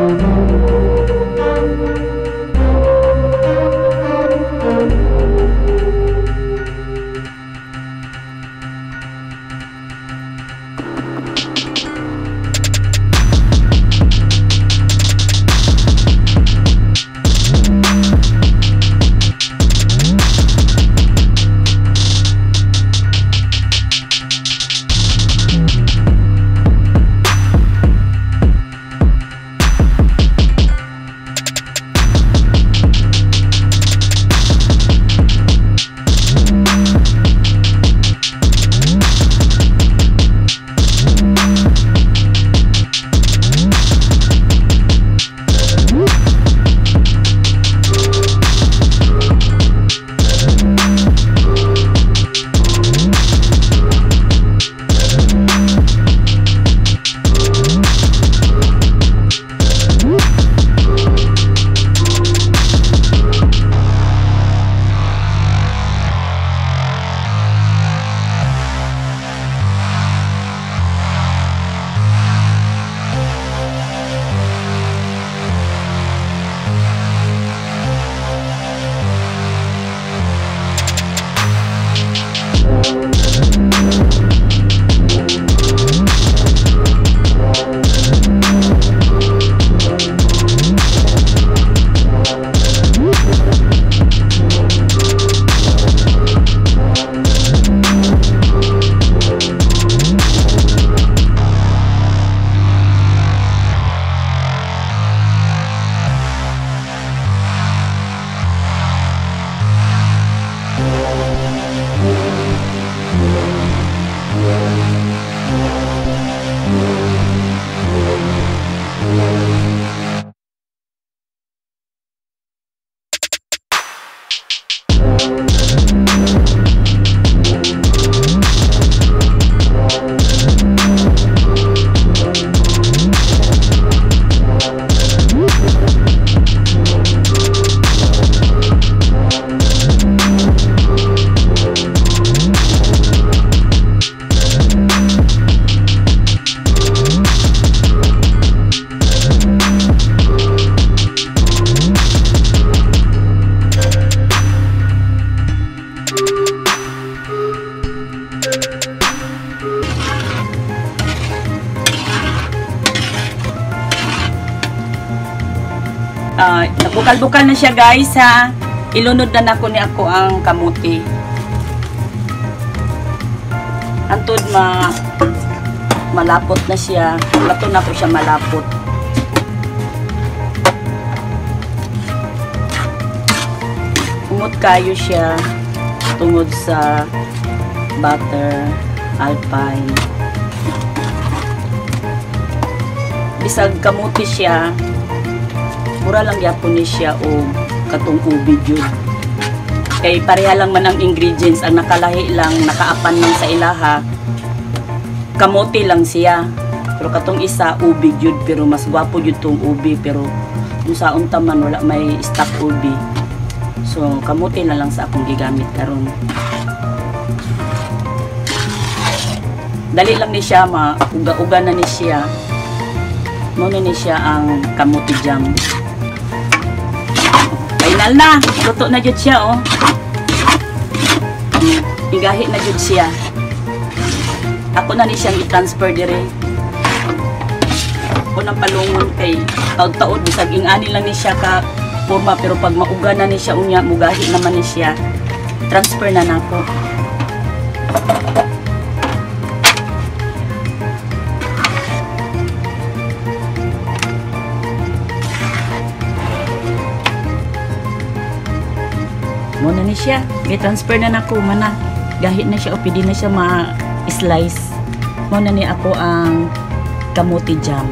Thank you. Bukal-bukal na siya guys ha. Ilunod na nako ni ako ang kamuti. Antod ma malapot na siya. Lato na ko siya malapot. Umot kayo siya tungod sa butter alpine. Bisag kamuti siya, mura lang yapon ni siya o katong ubi jud. Kay pareha lang man ang ingredients, ang nakalahi lang, nakaapan lang sa ilaha, kamote lang siya. Pero katong isa, ubi jud, pero mas gwapo jud tong ubi, pero kung sa unta man wala may stock ubi. So, kamote na lang sa akong gigamit karon. Dali lang ni siya, ma uga-uga na ni siya. Muna ni siya ang kamote jam. Final na. Luto na jud siya, oh. Mm, Igahi na jud siya. Ako na ni siyang i-transfer dire. Ako nang palungon kay taod-taod bisag ingani lang ni siya ka forma pero pag mauga na ni siya unya mugahi naman ni siya. Transfer na nako. Muna ni siya. May transfer na nako mana. Gahit na siya o pwede na siya ma-slice. Muna ni ako ang kamuti jam.